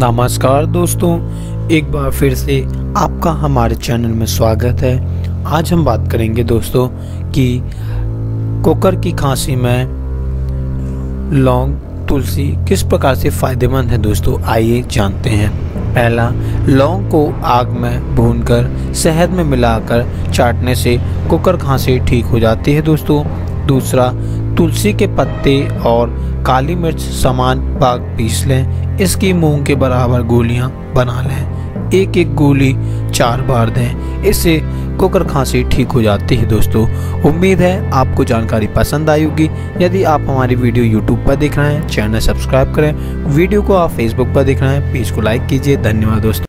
नमस्कार दोस्तों, एक बार फिर से आपका हमारे चैनल में स्वागत है। आज हम बात करेंगे दोस्तों कि कुकर की खांसी में लौंग, तुलसी किस प्रकार से फ़ायदेमंद है दोस्तों, आइए जानते हैं। पहला, लौंग को आग में भूनकर, शहद में मिलाकर चाटने से कुकर खांसी ठीक हो जाती है दोस्तों। दूसरा, तुलसी के पत्ते और काली मिर्च समान भाग पीस लें इसकी मूंग के बराबर गोलियाँ बना लें। एक एक गोली चार बार दें। इससे कुकर खांसी ठीक हो जाती है दोस्तों। उम्मीद है आपको जानकारी पसंद आई होगी। यदि आप हमारी वीडियो यूट्यूब पर देख रहे हैं, चैनल सब्सक्राइब करें। वीडियो को आप फेसबुक पर देख रहे हैं। पेज को लाइक कीजिए। धन्यवाद दोस्तों।